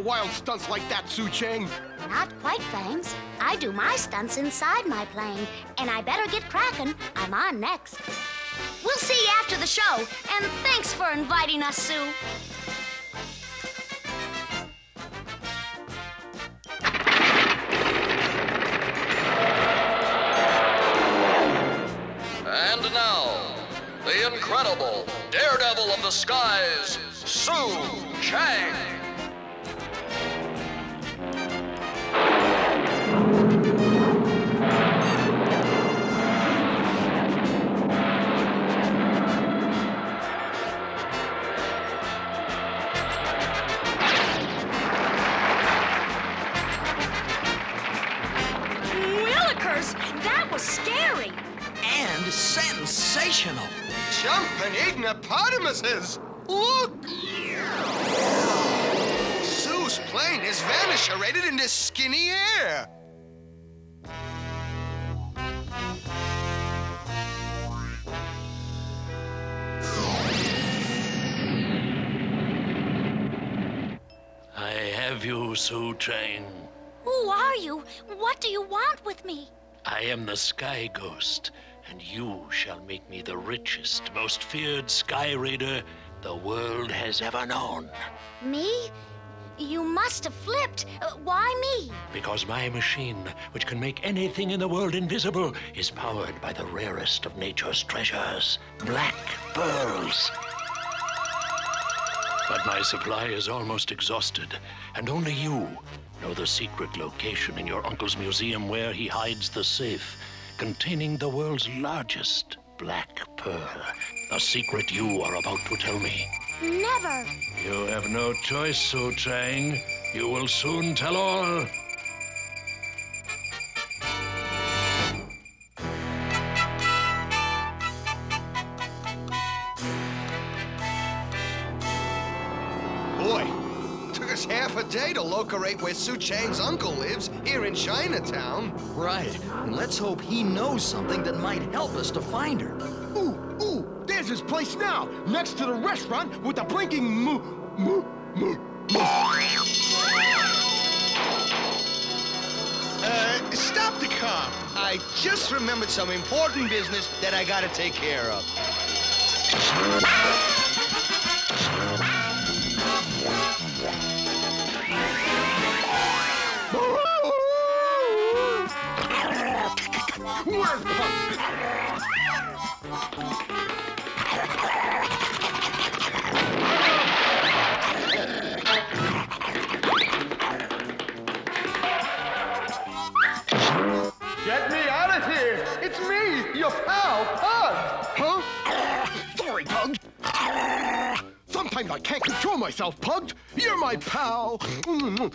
you don't do no wild stunts like that, Sue Chang. Not quite, Fangs. I do my stunts inside my plane, and I better get cracking. I'm on next. We'll see you after the show, and thanks for inviting us, Sue. And now, the incredible daredevil of the skies, Sue Chang. Sensational. Jumping ignopotamuses! Look! Sue's plane is vanisherated into skinny air. I have you, Sue Chang. Who are you? What do you want with me? I am the Sky Ghost, and you shall make me the richest, most feared Sky Raider the world has ever known. Me? You must have flipped. Uh, why me? Because my machine, which can make anything in the world invisible, is powered by the rarest of nature's treasures black pearls. But my supply is almost exhausted, and only you know the secret location in your uncle's museum where he hides the safe containing the world's largest black pearl. The secret you are about to tell me. Never. You have no choice, Sue Chang. You will soon tell all. Locate where Sue Chang's uncle lives here in Chinatown. Right. And let's hope he knows something that might help us to find her. Ooh, ooh, there's his place now, next to the restaurant with the blinking moo, moo, moo, moo. Uh, stop the car. I just remembered some important business that I gotta take care of. Get me out of here! It's me, your pal, Pug! Huh? Sorry, Pug. Sometimes I can't control myself, Pug. You're my pal. Mm, mm,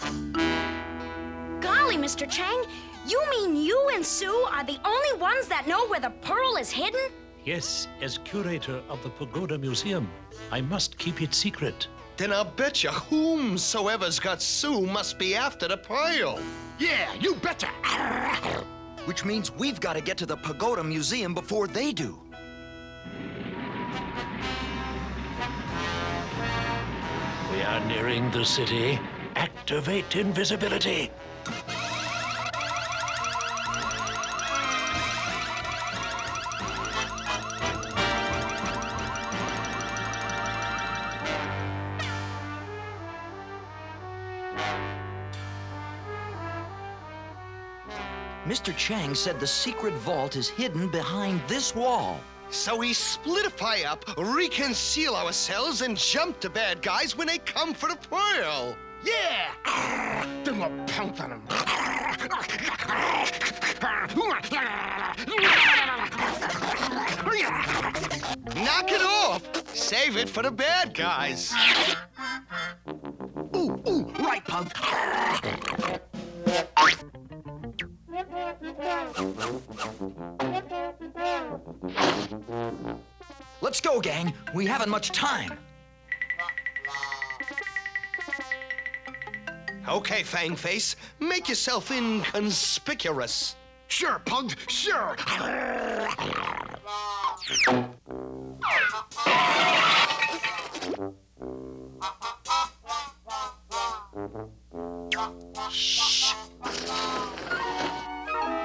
mm, Golly, Mr. Chang, you mean you and Sue are the only ones that know where the pearl is hidden? Yes, as curator of the Pagoda Museum, I must keep it secret. Then I'll bet you whomsoever's got Sue must be after the pearl. Yeah, you betcha. Which means we've got to get to the Pagoda Museum before they do. We are nearing the city. Activate invisibility. Mr. Chang said the secret vault is hidden behind this wall. So we splitify up, reconceal ourselves, and jump the bad guys when they come for the pearl. Yeah! Then we'll pounce on him. Knock it off! Save it for the bad guys. Ooh, ooh, right, Pug. Let's go, gang. We haven't much time. Okay, Fangface, make yourself inconspicuous. Sure, Pug, sure. Shh.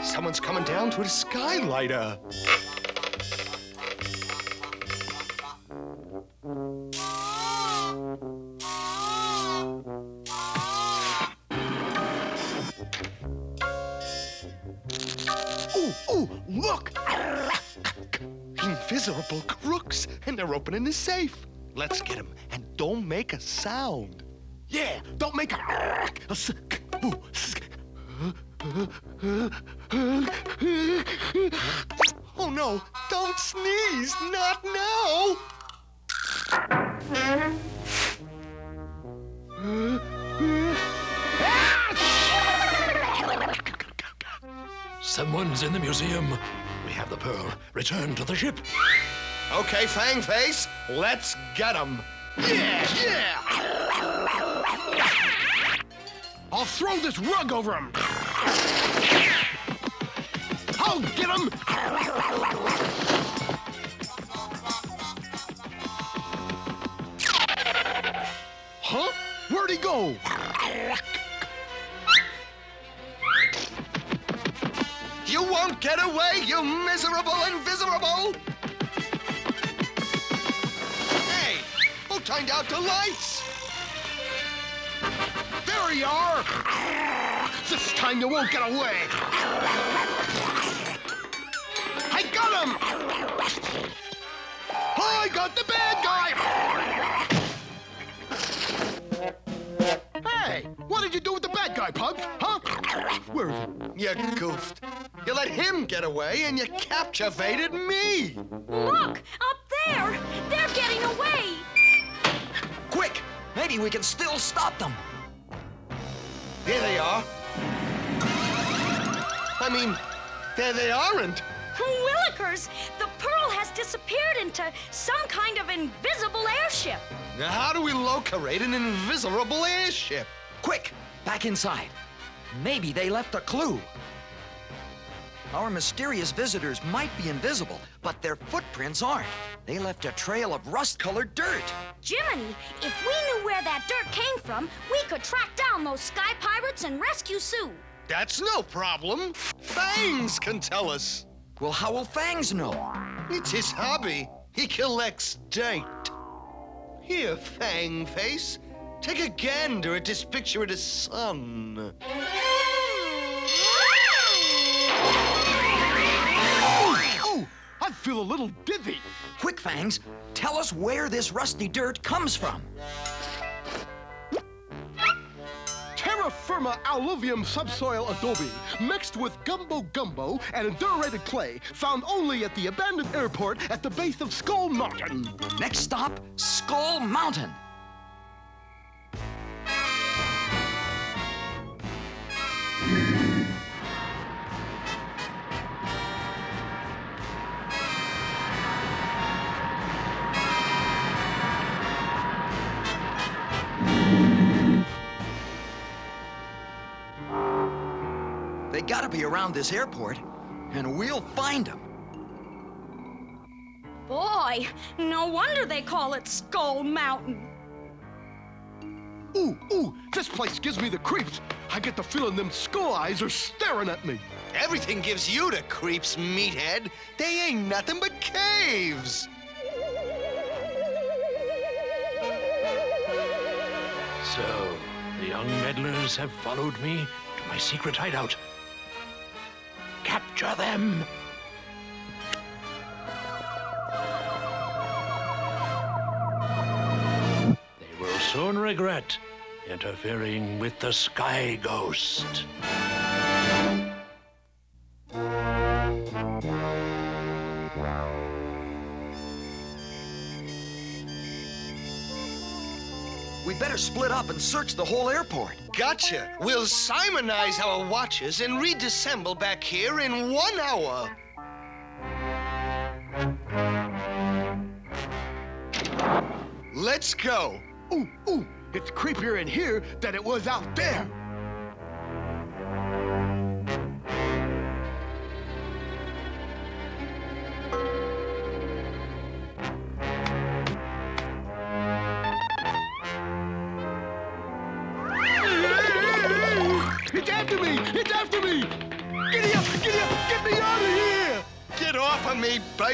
Someone's coming down to the skylighter. Opening the safe. Let's get them, and don't make a sound. Yeah, don't make a. a s- ooh, s- Oh no, don't sneeze, not now! Someone's in the museum. We have the pearl. Return to the ship. Okay, Fangface, let's get him. Yeah, yeah! I'll throw this rug over him. I'll get him. Huh? Where'd he go? You won't get away, you miserable invisible! Turned out the lights? There you are! This time you won't get away! I got him! Oh, I got the bad guy! Hey, what did you do with the bad guy, Pug? Huh? Where is he? You goofed. You let him get away and you captivated me! Look, up there! They're getting away! Quick! Maybe we can still stop them. There they are. I mean, there they aren't. Willikers! The Pearl has disappeared into some kind of invisible airship. Now, how do we locate an invisible airship? Quick! Back inside. Maybe they left a clue. Our mysterious visitors might be invisible, but their footprints aren't. They left a trail of rust-colored dirt. Jiminy, if we knew where that dirt came from, we could track down those sky pirates and rescue Sue. That's no problem. Fangs can tell us. Well, how will Fangs know? It's his hobby. He collects dirt. Here, Fangface. Take a gander at this picture of the sun. I feel a little dizzy. Quick, Fangs, tell us where this rusty dirt comes from. Terra firma alluvium subsoil adobe mixed with gumbo gumbo and indurated clay found only at the abandoned airport at the base of Skull Mountain. Next stop, Skull Mountain. Gotta be around this airport, and we'll find them. Boy, no wonder they call it Skull Mountain. Ooh, ooh, this place gives me the creeps. I get the feeling them skull eyes are staring at me. Everything gives you the creeps, meathead. They ain't nothing but caves. So, the young meddlers have followed me to my secret hideout. Capture them! They will soon regret interfering with the Sky Ghost. Better split up and search the whole airport. Gotcha. We'll Simonize our watches and redissemble back here in one hour. Let's go. Ooh, ooh, it's creepier in here than it was out there.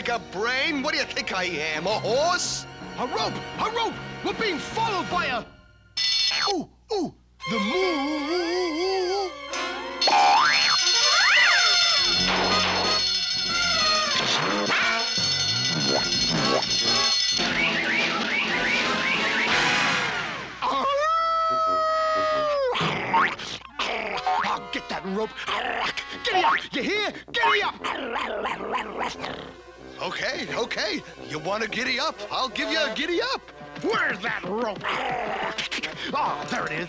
Break a brain? What do you think I am, a horse? A rope! A rope! We're being followed by a... Ooh, ooh! The moon! Oh, get that rope! Giddy up! You hear? Giddy up! Okay, okay. You want a giddy up? I'll give you a giddy up. Where's that rope? Oh, there it is.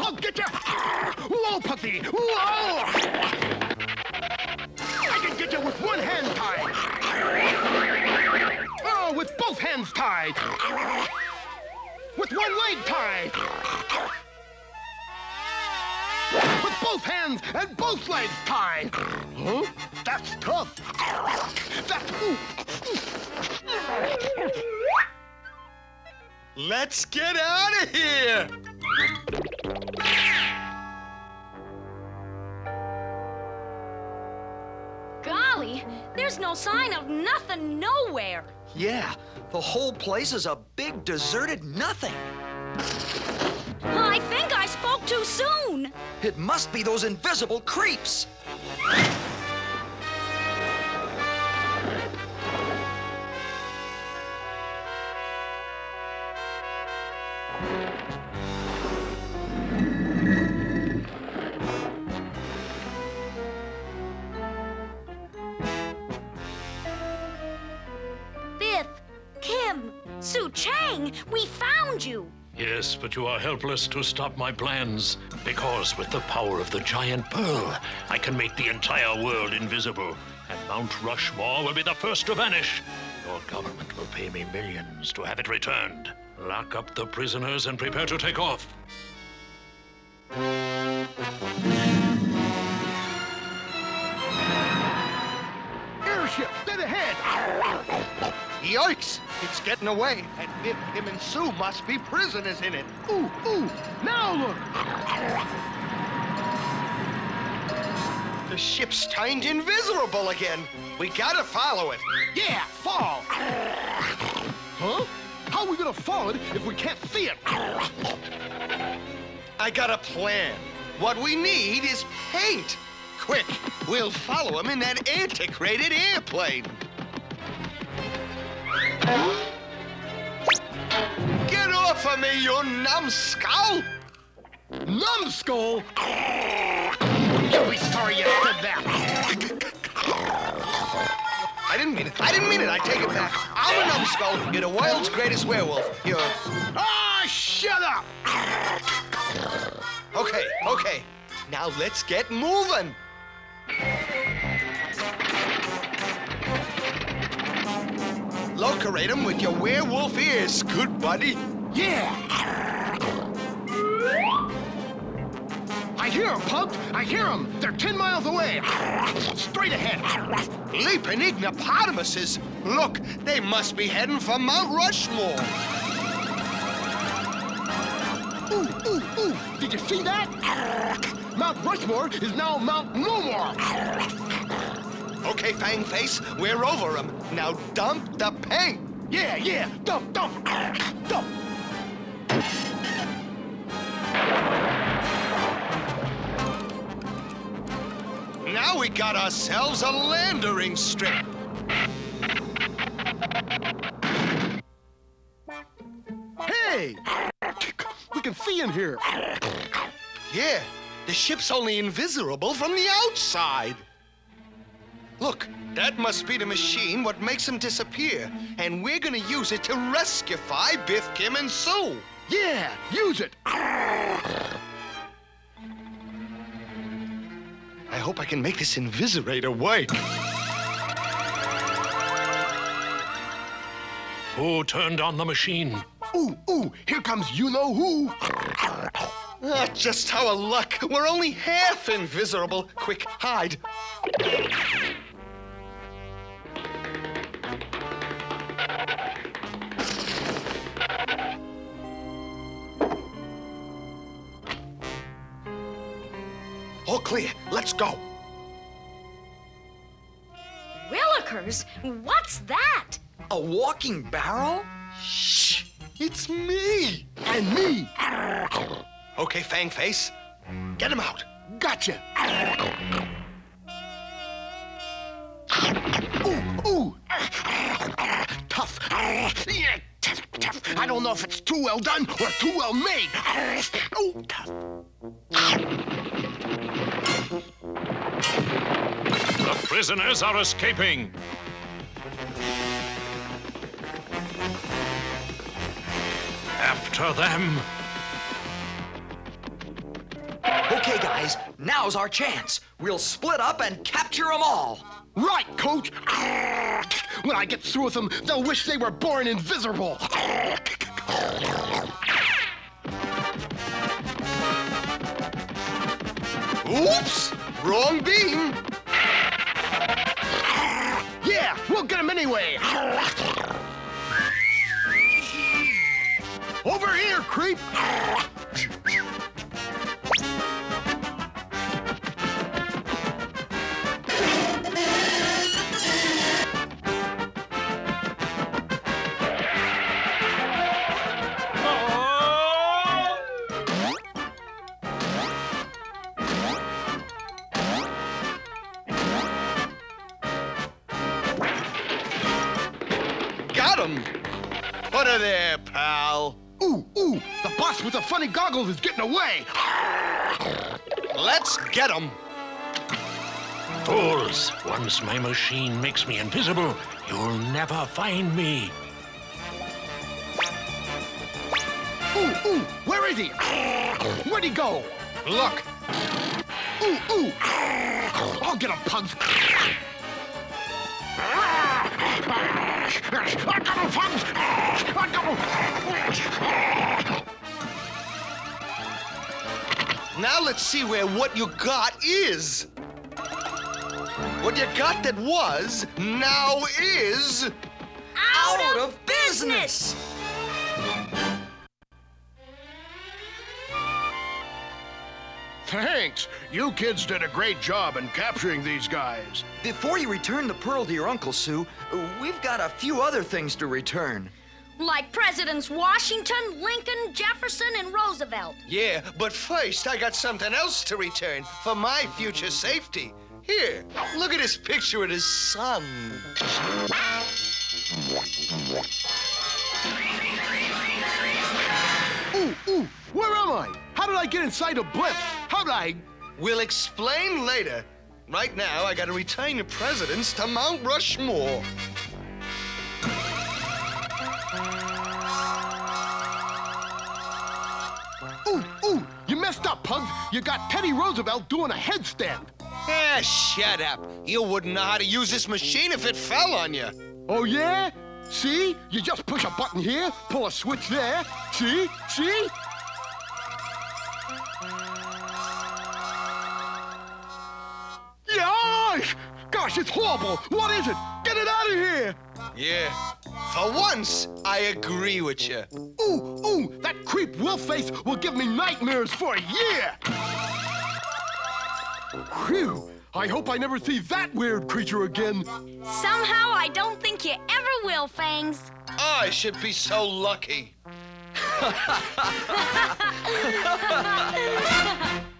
I'll get you. Whoa, Puffy. Whoa! I can get you with one hand tied. Oh, with both hands tied. With one leg tied. With both hands and both legs tied. Huh? That's tough. That's... Ooh. Let's get out of here. Golly, there's no sign of nothing nowhere. Yeah, the whole place is a big deserted nothing. I spoke too soon. It must be those invisible creeps. Biff, Kim, Sue Chang, we found you. Yes, but you are helpless to stop my plans. Because with the power of the giant pearl, I can make the entire world invisible. And Mount Rushmore will be the first to vanish. Your government will pay me millions to have it returned. Lock up the prisoners and prepare to take off. Yikes! It's getting away, and Biff, Kim, and Sue must be prisoners in it. Ooh, ooh. Now look. The ship's turned invisible again. We gotta follow it. Yeah, fall. Huh? How are we gonna follow it if we can't see it? I got a plan. What we need is paint. Quick, we'll follow him in that antiquated airplane. Get off of me, you numbskull! Numbskull? You'll be sorry you said that. I didn't mean it. I didn't mean it. I take it back. I'm a numbskull. You're the world's greatest werewolf. You're... Ah, shut up! Okay, okay. Now let's get moving. Locate him with your werewolf ears, good buddy. Yeah! I hear 'em, Pug. I hear 'em. They're 10 miles away. Straight ahead. Leaping ignopotamuses. Look, they must be heading for Mount Rushmore. Ooh, ooh, ooh. Did you see that? Mount Rushmore is now Mount No More. Okay, Fangface, we're over them. Now dump the paint. Yeah, yeah. Dump, dump. Dump. Now we got ourselves a landering strip. Hey! We can see in here. Yeah, the ship's only invisible from the outside. Look, that must be the machine what makes them disappear. And we're gonna use it to rescue Biff, Kim, and Sue. Yeah, use it. I hope I can make this invisirator work. Who turned on the machine? Ooh, ooh, here comes you know who. Ah, just our luck. We're only half invisible. Quick, hide. Clear. Let's go. We'll what's that? A walking barrel? Shh! It's me! And me. Okay, Fangface. Get him out. Gotcha. Ooh, ooh. Tough. Yeah, tough, tough. I don't know if it's too well done or too well made. Ooh, tough. The prisoners are escaping. After them. Okay, guys, now's our chance. We'll split up and capture them all. Right, coach. When I get through with them, they'll wish they were born invisible. Oops! Wrong beam! Yeah, we'll get him anyway. Over here, creep. Got him! Put her there, pal. Ooh, ooh, the boss with the funny goggles is getting away. Let's get him! Fools! Once my machine makes me invisible, you'll never find me. Ooh, ooh, where is he? Where'd he go? Look, Ooh, ooh. I'll get him, Pugs. I got him, Pugs. I got him. now let's see where what you got is. What you got that was, now is. Out of business! Thanks. You kids did a great job in capturing these guys. Before you return the pearl to your Uncle Sue, we've got a few other things to return. Like Presidents Washington, Lincoln, Jefferson, and Roosevelt. Yeah, but first I got something else to return for my future safety. Here, look at this picture of his sun. Ooh, ooh, where am I? How did I get inside a blimp? Did I... We'll explain later. Right now, I gotta return the presidents to Mount Rushmore. Ooh, ooh, you messed up, Pugs. You got Teddy Roosevelt doing a headstand. Ah, shut up. You wouldn't know how to use this machine if it fell on you. Oh, yeah? See? You just push a button here, pull a switch there. See? See? Gosh! Gosh, it's horrible! What is it? Get it out of here! Yeah. For once, I agree with you. Ooh, ooh, that creep Wolfface will give me nightmares for a year! Phew! I hope I never see that weird creature again. Somehow, I don't think you ever will, Fangs. Oh, I should be so lucky.